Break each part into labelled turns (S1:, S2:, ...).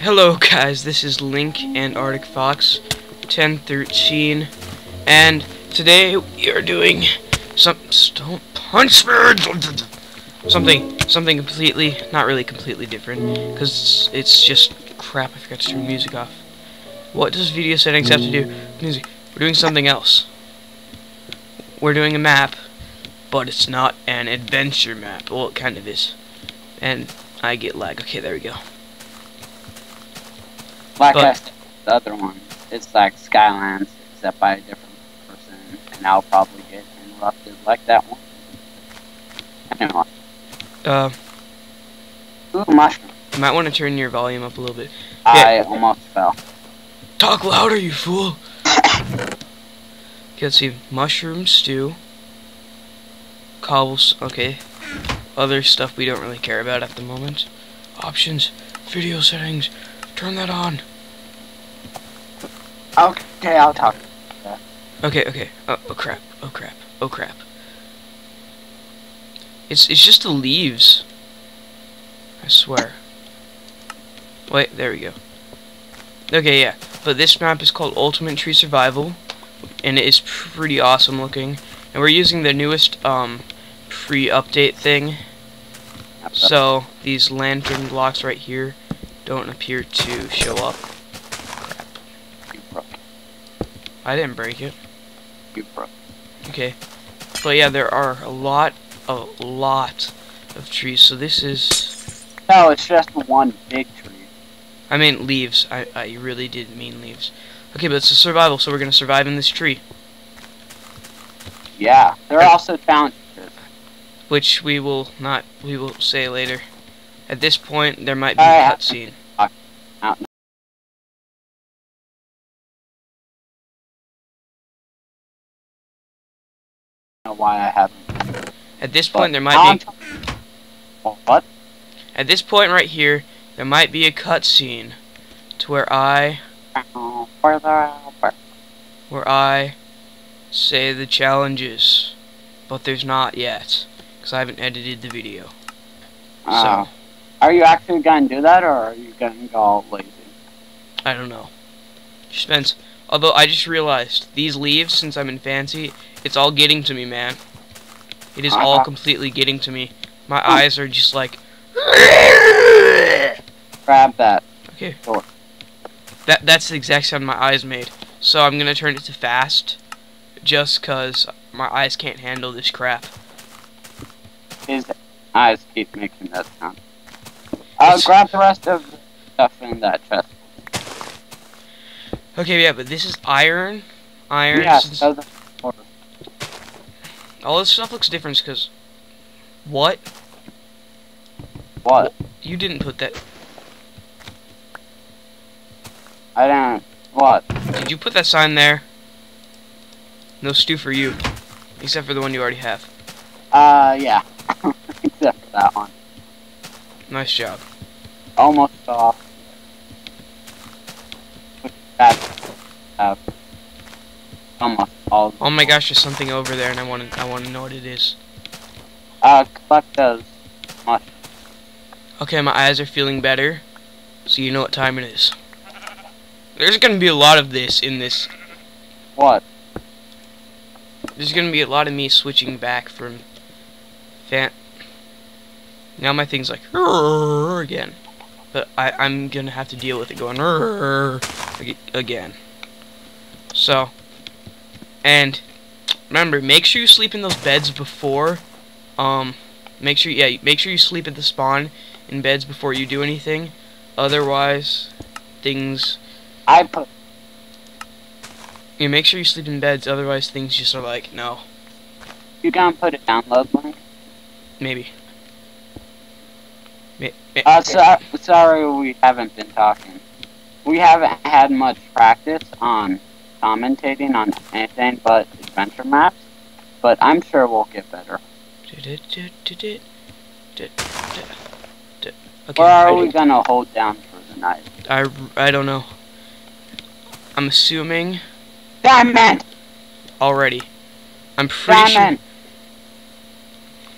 S1: Hello guys, this is Link and Arctic Fox 1013 and today we are doing some don't punch me something something completely not really completely different because it's just crap. I forgot to turn music off. What does video settings have to do music? We're doing something else. We're doing a map but it's not an adventure map. Well it kind of is. And I get lag. Okay there we go
S2: Like
S1: But-
S2: I said, the other one, it's like Skylands, except by a different person, and I'll probably get interrupted like that one. Anyway,
S1: uh
S2: ooh, mushroom.
S1: you might want to turn your volume up a little bit
S2: I almost fell.
S1: Talk louder, you fool! okay, let's see. Mushroom stew. Cobbles. Okay. Other stuff we don't really care about at the moment. Options. Video settings. Turn that on.
S2: Okay, I'll talk.
S1: Okay, okay. Oh, oh crap. Oh crap. Oh crap. It's it's just the leaves. I swear. Wait, there we go. Okay, yeah. But this map is called Ultimate Tree Survival, and it is pretty awesome looking. And we're using the newest um pre-update thing. So these lantern blocks right here don't appear to show up. Crap.
S2: You broke.
S1: I didn't break it.
S2: You broke.
S1: Okay. But yeah, there are a lot, a lot of trees. So this is,
S2: No, it's just one big tree.
S1: I mean leaves. I, I really did mean leaves. Okay, but it's a survival, so we're gonna survive in this tree,
S2: Yeah, there are also challenges.
S1: which we will not, we will say later. At this point, there might be a cutscene.
S2: Why I haven't.
S1: At this point, there might be,
S2: What?
S1: at this point right here, there might be a cutscene to where I, where I say the challenges, but there's not yet, because I haven't edited the video.
S2: Uh,
S1: So.
S2: Are you actually gonna do that, or are you gonna go lazy?
S1: I don't know. Just depends. Although I just realized these leaves, since I'm in fancy, it's all getting to me, man. It is all
S2: Uh-huh.
S1: completely getting to me. My eyes are just like.
S2: Grab that.
S1: Okay.
S2: Sure.
S1: That that's the exact sound my eyes made. So I'm gonna turn it to fast, just cause my eyes can't handle this crap.
S2: His eyes keep making that sound.
S1: It's-
S2: grab the rest of the stuff in that chest.
S1: Okay, yeah, but this is iron. Iron.
S2: Yeah,
S1: since-
S2: so the order.
S1: all this stuff looks different because. What?
S2: What?
S1: You didn't put that.
S2: I don't. What?
S1: Did you put that sign there? No stew for you. Except for the one you already have.
S2: Uh, yeah. Except for that one.
S1: Nice job.
S2: Almost off. Have almost all.
S1: Oh my gosh, there's something over there and I wanna I wanna know what it is.
S2: Uh, collect those. Mush.
S1: Okay, my eyes are feeling better. So you know what time it is. There's gonna be a lot of this in this
S2: What?
S1: there's gonna be a lot of me switching back from fan now my thing's like again. But I, I'm gonna have to deal with it going ag- again. So and remember, make sure you sleep in those beds before um make sure yeah, make sure you sleep at the spawn in beds before you do anything. Otherwise things
S2: I put.
S1: you make sure you sleep in beds, otherwise things just are like, no,
S2: You gonna put a download link?
S1: maybe. May- may-
S2: Uh, so, sorry we haven't been talking. We haven't had much practice on commentating on anything but adventure maps, but I'm sure we'll get better.
S1: Okay,
S2: Where are
S1: I,
S2: we gonna hold down for the night?
S1: I, I don't know. I'm assuming
S2: Diamond!
S1: already. I'm pretty sure.
S2: Diamond!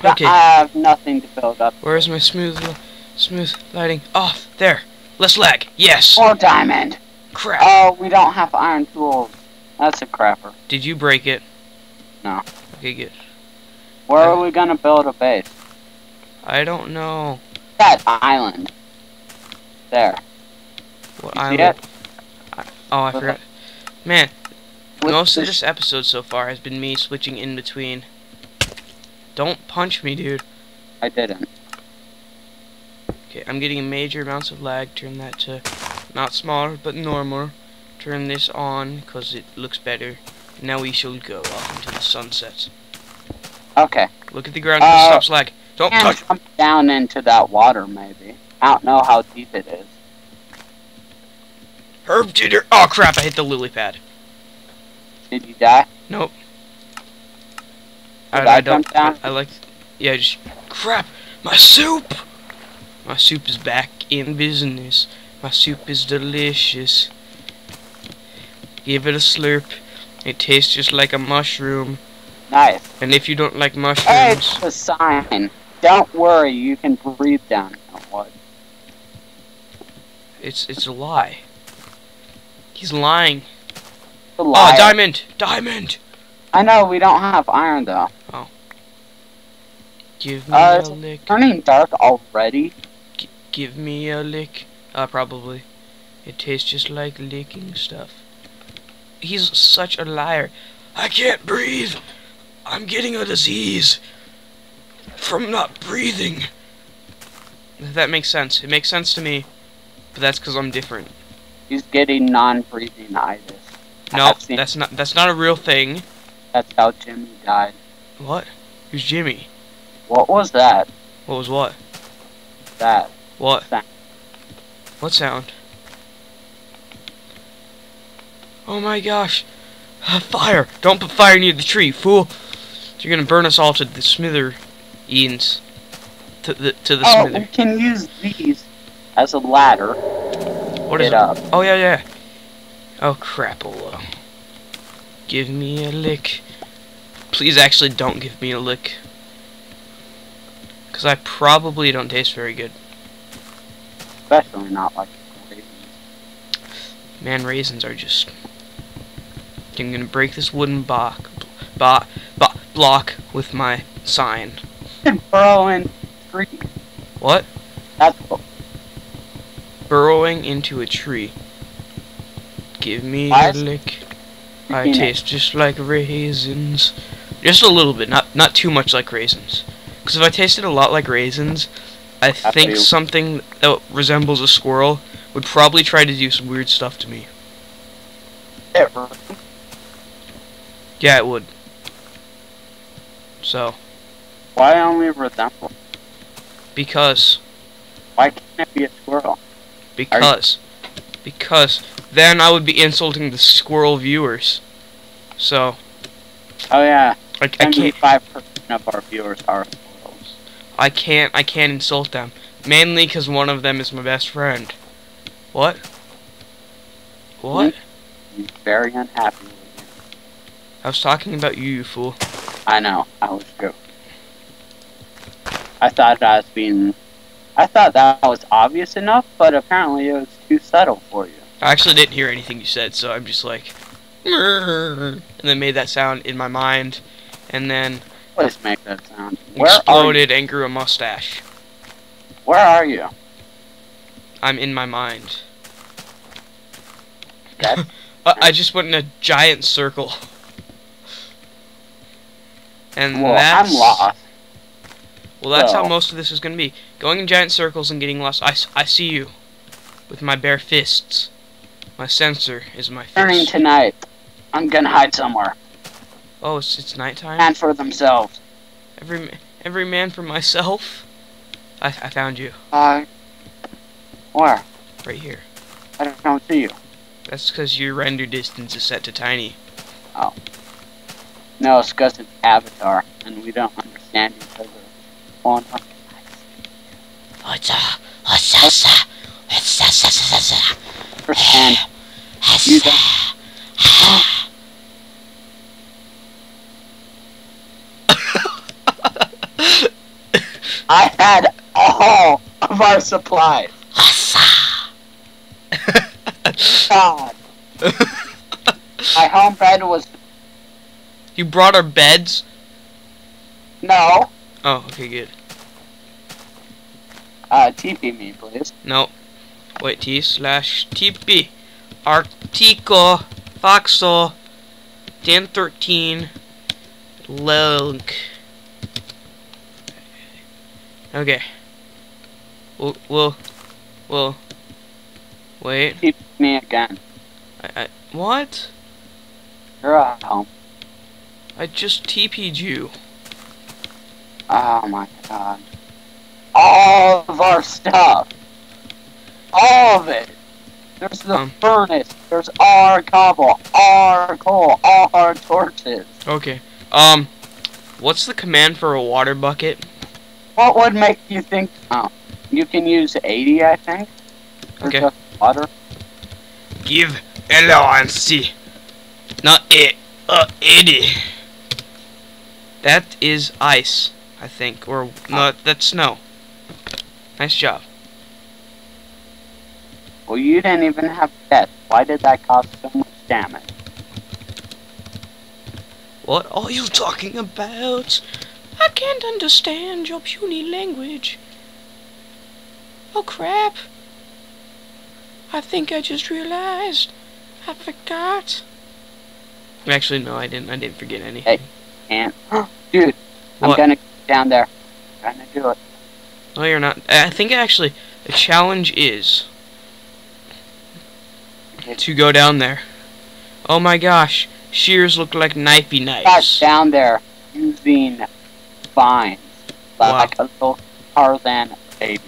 S1: Okay,
S2: I have nothing to build up.
S1: where's my smooth, li- smooth lighting? Oh, there. Less lag. Yes.
S2: Or diamond.
S1: Crap.
S2: Oh, we don't have iron tools. That's a crapper.
S1: Did you break it?
S2: No.
S1: Okay, good.
S2: Where are we gonna build a base?
S1: I don't know.
S2: That island. There.
S1: What
S2: You
S1: I
S2: see it?
S1: Oh, I
S2: With
S1: forgot. Man,
S2: With
S1: most of this episode so far has been me switching in between. Don't punch me, dude.
S2: I didn't.
S1: Okay, I'm getting major amounts of lag. Turn that to not smaller, but normal. Turn this on, because it looks better. Now we shall go off into the sunset.
S2: Okay.
S1: Look at the ground,
S2: Uh,
S1: stops lag. Don't
S2: And
S1: touch!
S2: jump down into that water, maybe. I don't know how deep it is.
S1: Herb Jitter! Oh crap, I hit the lily pad.
S2: Did you die?
S1: Nope.
S2: Did
S1: I,
S2: I
S1: I don't.
S2: down?
S1: I, I like. Yeah, just crap. My soup. My soup is back in business. My soup is delicious. Give it a slurp. It tastes just like a mushroom.
S2: Nice.
S1: And if you don't like
S2: Hey,
S1: mushrooms,
S2: it's a sign. Don't worry, you can breathe down wood.
S1: it's it's a lie. He's lying. Oh, diamond! Diamond!
S2: I know we don't have iron though. Oh.
S1: Give me
S2: Uh,
S1: a
S2: it's
S1: lick.
S2: Turning dark already.
S1: Give me a lick. Uh, probably. It tastes just like licking stuff. He's such a liar. I can't breathe. I'm getting a disease from not breathing. That makes sense. It makes sense to me, but that's because I'm different.
S2: He's getting non-breathing itis.
S1: No, that's not that's not a real thing.
S2: That's how Jimmy died.
S1: What? Who's Jimmy?
S2: What was that?
S1: What was what?
S2: That.
S1: What?
S2: Sound.
S1: What sound? Oh my gosh. Ah, fire! Don't put fire near the tree, fool! You're gonna burn us all to the smither Ian's. To the to the
S2: oh, we can use these as a ladder.
S1: What is it?
S2: up.
S1: Oh yeah yeah. Oh crapola. Give me a lick. Please actually don't give me a lick. Cause I probably don't taste very good.
S2: Especially not like raisins.
S1: Man, raisins are just. I'm gonna break this wooden block, bo- bo- block with my sign.
S2: can burrow in.
S1: What?
S2: That's what
S1: Burrowing into a tree. Give me
S2: Why
S1: a lick. I taste just like raisins. Just a little bit, not not too much like raisins. Because if I tasted a lot like raisins, I think something that resembles a squirrel would probably try to do some weird stuff to me.
S2: it.
S1: Yeah, it would. So,
S2: Why only resemble?
S1: because
S2: Why can't it be a squirrel?
S1: Because. Because then I would be insulting the squirrel viewers. So,
S2: Oh yeah,
S1: I, I can't,
S2: seventy-five percent of our viewers are.
S1: I can't, I can't insult them. Mainly because one of them is my best friend. What? What?
S2: I'm very unhappy.
S1: I was talking about you, you fool.
S2: I know. I was joking. I thought I was being. I thought that was obvious enough, but apparently it was too subtle for you.
S1: I actually didn't hear anything you said, so I'm just like, and then made that sound in my mind, and then
S2: Please make that sound. Where
S1: exploded and grew a mustache.
S2: Where are you?
S1: I'm in my mind.
S2: That
S1: I just went in a giant circle. And
S2: well,
S1: that's
S2: I'm lost.
S1: well, that's how most of this is gonna be. Going in giant circles and getting lost. I, I see you, with my bare fists. My sensor is my
S2: Turning
S1: fist.
S2: tonight. I'm gonna hide somewhere.
S1: Oh, it's, it's nighttime.
S2: And for themselves.
S1: Every every man for myself. I, I found you
S2: Uh, where?
S1: right here.
S2: I don't see you.
S1: That's because your render distance is set to tiny. Oh.
S2: No, it's because it's Avatar, and we don't understand each other. Well, no. Understand. You don't. I had all of our supplies. god! My home bed was
S1: you brought our beds?
S2: no.
S1: Oh, okay, good.
S2: Uh, TP me, please.
S1: No. Wait, T slash TP. Artico Foxel 1013 link. Okay. We'll, we'll, we'll, wait.
S2: TP me again.
S1: I, I, what?
S2: You're at home.
S1: I just TP'd you.
S2: Oh my god. All of our stuff. All of it. There's the
S1: Um.
S2: furnace. There's our cobble, our coal, all our torches.
S1: Okay. Um, what's the command for a water bucket?
S2: What would make you think? Oh, you can use 80, I think.
S1: Okay.
S2: water.
S1: Give allowance. Not it. Uh, 80. That is ice, I think. Or, no, that's snow. Nice job.
S2: Well, you didn't even have death. Why did that cause so much damage?
S1: What are you talking about? I can't understand your puny language. Oh crap. I think I just realized. I forgot. Actually, no, I didn't. I didn't forget anything.
S2: And dude, I'm gonna go down there. I'm gonna do it.
S1: No, you're not. I think actually the challenge is to go down there. Oh my gosh, shears look like knifey
S2: Got
S1: knives.
S2: down there using vines, like a little Tarzan baby.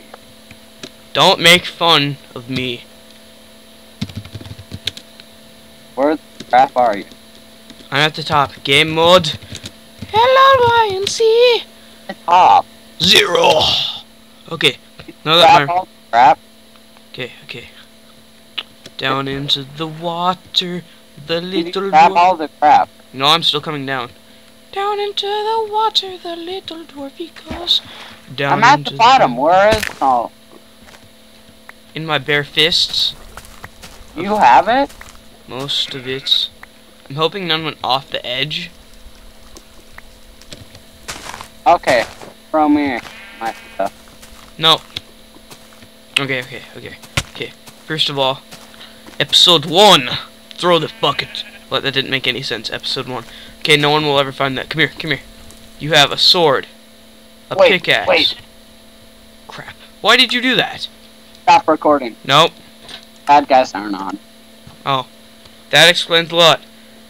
S1: Don't make fun of me.
S2: Where the crap are you?
S1: I'm at the top. Game mode. Hello, YNC.
S2: The top.
S1: Zero. Okay.
S2: Crap,
S1: that my
S2: crap.
S1: okay, okay. Down into the water, the little.
S2: grab
S1: dwarf-
S2: all the crap.
S1: No, I'm still coming down. Down into the water, the little dwarfy goes. Down
S2: I'm at the bottom. Where is oh
S1: in my bare fists.
S2: you have it?
S1: Most of it. I'm hoping none went off the edge.
S2: Okay. Throw me my stuff.
S1: No. Okay, okay, okay, okay. First of all, episode one. Throw the bucket. What? That didn't make any sense. Episode one. Okay, no one will ever find that. Come here, come here. You have a sword, a
S2: Wait,
S1: pickaxe.
S2: wait.
S1: Crap. Why did you do that?
S2: Stop recording.
S1: Nope.
S2: Bad guys aren't on. Oh.
S1: That explains a lot.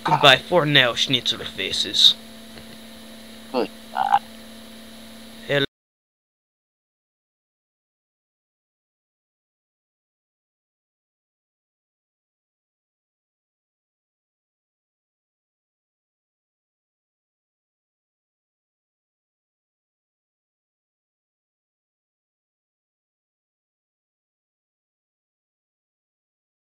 S1: Ah. Goodbye for now, schnitzel faces.
S2: Good God.